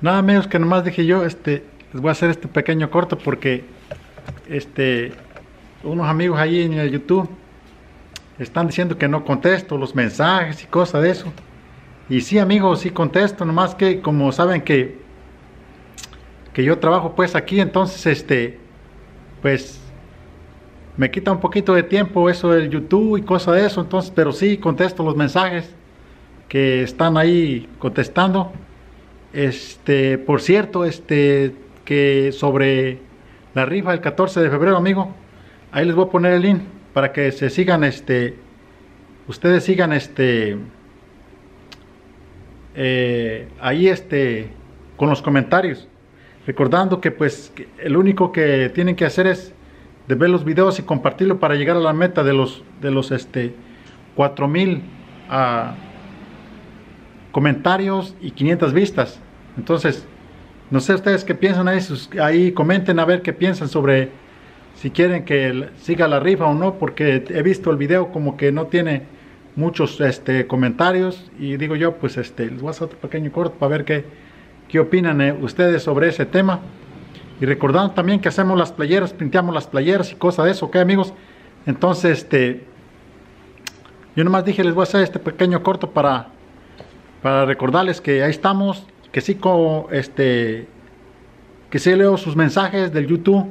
Nada menos que nomás dije yo, este, les voy a hacer este pequeño corto porque este, unos amigos ahí en el YouTube están diciendo que no contesto los mensajes y cosas de eso. Y sí, amigos, sí contesto, nomás que como saben que que yo trabajo pues aquí, entonces este pues me quita un poquito de tiempo eso del YouTube y cosas de eso, entonces, pero sí contesto los mensajes que están ahí contestando. Este, por cierto, este que sobre la rifa del 14 de febrero, amigo, ahí les voy a poner el link para que se sigan este ustedes sigan este eh, ahí este con los comentarios. Recordando que pues el único que tienen que hacer es de ver los videos y compartirlo para llegar a la meta de los de los este 4000 ah, comentarios y 500 vistas entonces no sé ustedes qué piensan ahí, ahí comenten a ver qué piensan sobre si quieren que siga la rifa o no porque he visto el video como que no tiene muchos este comentarios y digo yo pues este les voy a hacer otro pequeño corto para ver qué qué opinan eh, ustedes sobre ese tema. Y recordando también que hacemos las playeras, pinteamos las playeras y cosas de eso, ¿ok amigos? Entonces, este, yo nomás dije, les voy a hacer este pequeño corto para, para recordarles que ahí estamos, que sí, este, que sí leo sus mensajes del YouTube,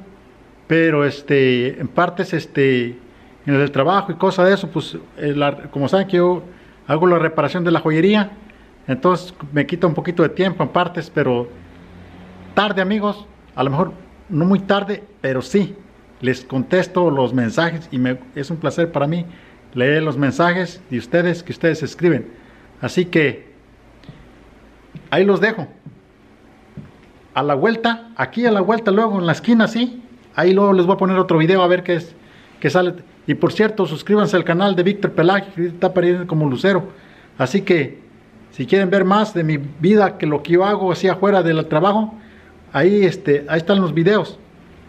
pero este, en partes, este, en el trabajo y cosas de eso, pues, eh, como saben que yo hago la reparación de la joyería, entonces me quita un poquito de tiempo en partes, pero tarde amigos, a lo mejor no muy tarde, pero sí, les contesto los mensajes y es un placer para mí leer los mensajes de ustedes que ustedes escriben. Así que ahí los dejo. A la vuelta, aquí a la vuelta, luego en la esquina, sí. Ahí luego les voy a poner otro video a ver qué es, qué sale. Y por cierto, suscríbanse al canal de Víctor Pelaje, que está apareciendo como lucero. Así que si quieren ver más de mi vida que lo que yo hago así afuera del trabajo, ahí, este, ahí están los videos.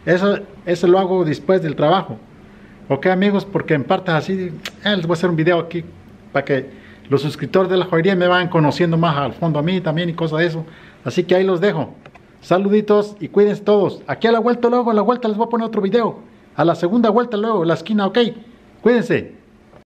Eso, eso lo hago después del trabajo. Ok amigos, porque en partes así, eh, les voy a hacer un video aquí para que los suscriptores de la joyería me vayan conociendo más al fondo a mí también y cosas de eso. Así que ahí los dejo. Saluditos y cuídense todos. Aquí a la vuelta luego, a la vuelta les voy a poner otro video. A la segunda vuelta luego, la esquina, ok. Cuídense.